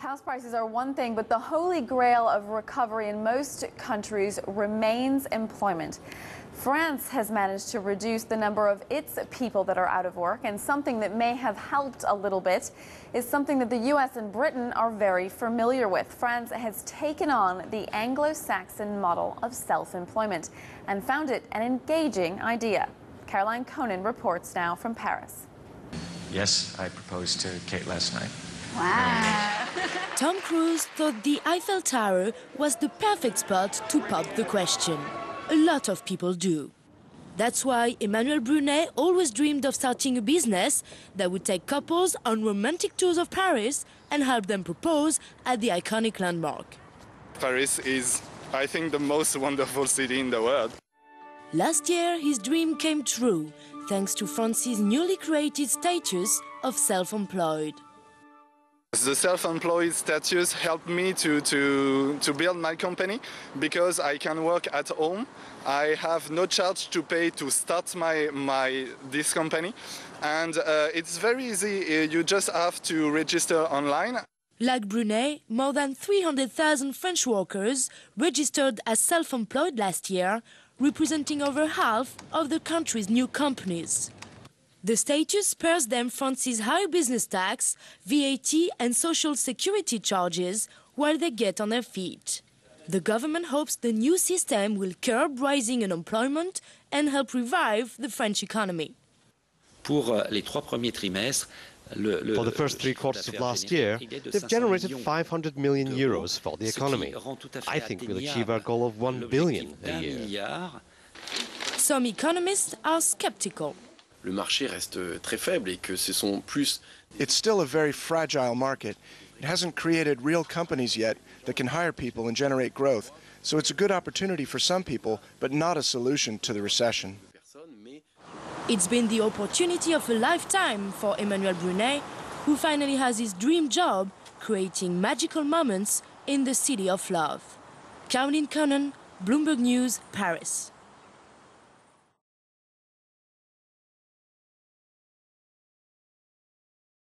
House prices are one thing, but the holy grail of recovery in most countries remains employment. France has managed to reduce the number of its people that are out of work, and something that may have helped a little bit is something that the US and Britain are very familiar with. France has taken on the Anglo Saxon model of self employment and found it an engaging idea. Caroline Connan reports now from Paris. Yes, I proposed to Kate last night. Wow. Tom Cruise thought the Eiffel Tower was the perfect spot to pop the question a lot of people do. That's why Emmanuel Brunet always dreamed of starting a business that would take couples on romantic tours of Paris and help them propose at the iconic landmark. Paris is, I think, the most wonderful city in the world. Last year, his dream came true thanks to France's newly created status of self employed. The self-employed status helped me to, to, to build my company because I can work at home. I have no charge to pay to start my, my this company. And uh, it's very easy. Uh, you just have to register online. Like Brunet, more than 300,000 French workers registered as self-employed last year, representing over half of the country's new companies. The status spares them France's high business tax, VAT and social security charges while they get on their feet. The government hopes the new system will curb rising unemployment and help revive the French economy. Pour euh, les trois premiers trimestres, le, le, for the first three quarters of last year, they've generated 500 million euros for the economy. I think we'll achieve our goal of 1 billion a year. Some economists are skeptical. Le marché reste euh, très faible et que ce sont plus. It's still a very fragile market. It hasn't created real companies yet that can hire people and generate growth. So it's a good opportunity for some people, but not a solution to the recession. It's been the opportunity of a lifetime for Emmanuel Brunet, who finally has his dream job creating magical moments in the city of love. Caroline Connan, Bloomberg News, Paris.